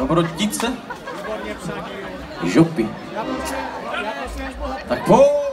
Dobrotice. Žopy. Tak po.